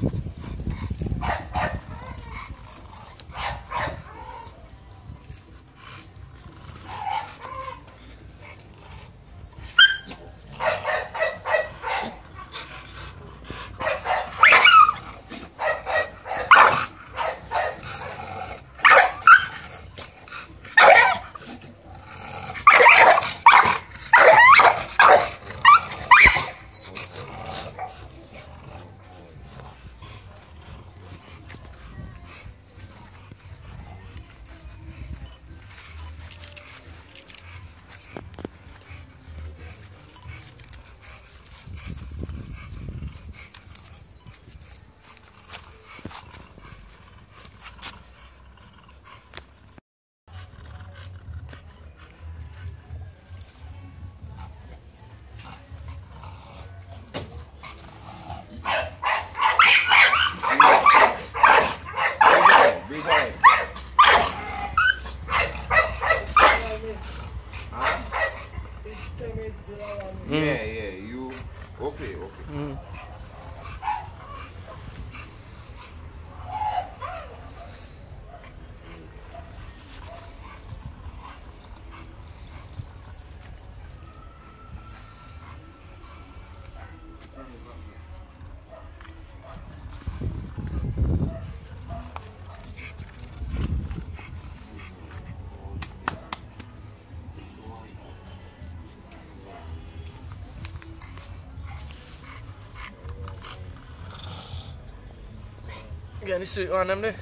Big head. Huh? Yeah, yeah, you okay, okay. Mm. Got any sweet on them there?